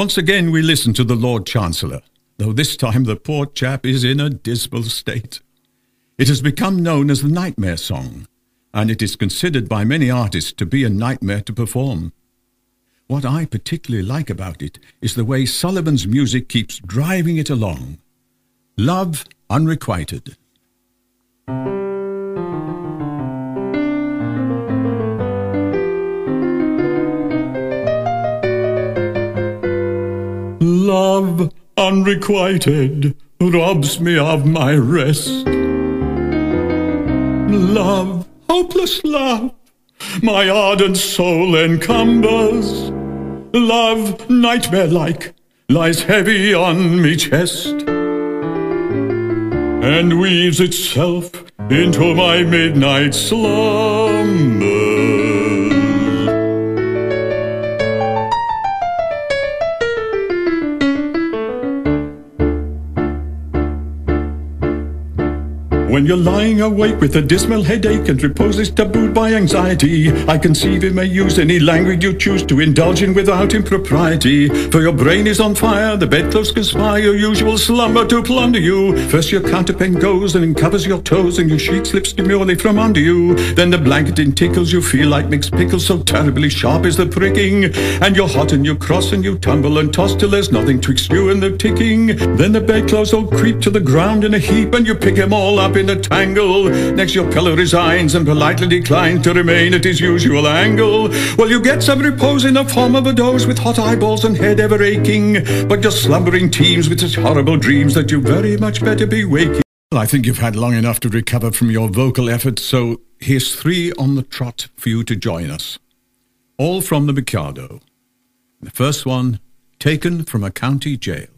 Once again, we listen to the Lord Chancellor, though this time the poor chap is in a dismal state. It has become known as the Nightmare Song, and it is considered by many artists to be a nightmare to perform. What I particularly like about it is the way Sullivan's music keeps driving it along. Love Unrequited. Unrequited robs me of my rest. Love, hopeless love, my ardent soul encumbers. Love, nightmare-like, lies heavy on me chest and weaves itself into my midnight slumber. When you're lying awake with a dismal headache and repose is tabooed by anxiety, I conceive you may use any language you choose to indulge in without impropriety. For your brain is on fire, the bedclothes conspire your usual slumber to plunder you. First your counterpane goes and uncovers your toes and your sheet slips demurely from under you. Then the blanketing tickles you feel like mixed pickles, so terribly sharp is the pricking. And you're hot and you cross and you tumble and toss till there's nothing twixt you and the ticking. Then the bedclothes all creep to the ground in a heap and you pick them all up in a tangle. Next your pillow resigns and politely declines to remain at his usual angle. Well, you get some repose in the form of a doze with hot eyeballs and head ever aching. But your slumbering teems with such horrible dreams that you very much better be waking. Well, I think you've had long enough to recover from your vocal efforts, so here's three on the trot for you to join us. All from the Mikado. The first one, taken from a county jail.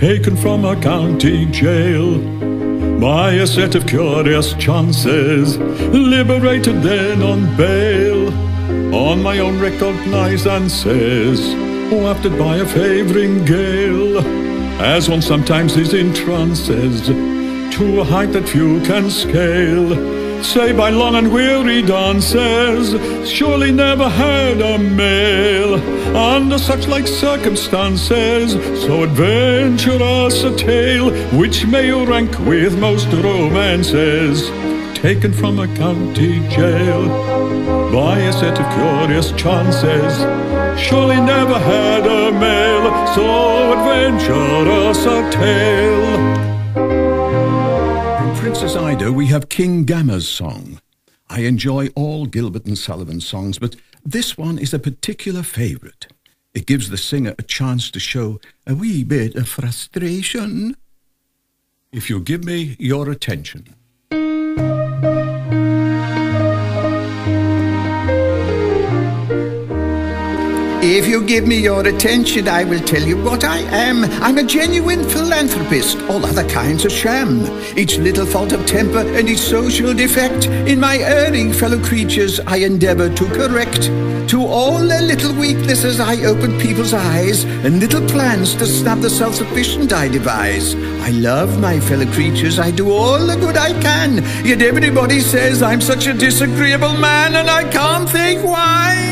Taken from a county jail by a set of curious chances, liberated then on bail, on my own recognizances, wafted by a favoring gale, as one sometimes is in trances, to a height that few can scale. Say by long and weary dances, surely never heard a male under such like circumstances, so adventurous a tale, which may rank with most romances, taken from a county jail by a set of curious chances. Surely never had a male so adventurous a tale. From Princess Ida, we have King Gama's song. I enjoy all Gilbert and Sullivan songs, but this one is a particular favourite. It gives the singer a chance to show a wee bit of frustration. If you give me your attention. If you give me your attention, I will tell you what I am. I'm a genuine philanthropist, all other kinds are sham. Each little fault of temper and each social defect in my erring fellow creatures I endeavor to correct. To all their little weaknesses I open people's eyes, and little plans to snub the self-sufficient I devise. I love my fellow creatures, I do all the good I can, yet everybody says I'm such a disagreeable man, and I can't think why.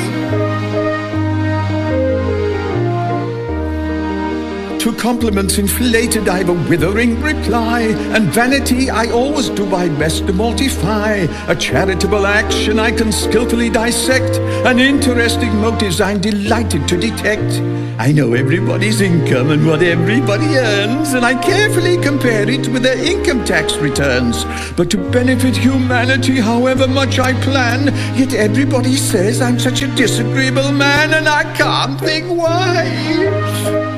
To compliments inflated I've a withering reply, and vanity I always do my best to mortify. A charitable action I can skillfully dissect, and interesting motives I'm delighted to detect. I know everybody's income and what everybody earns, and I carefully compare it with their income tax returns. But to benefit humanity, however much I plan, yet everybody says I'm such a disagreeable man, and I can't think why.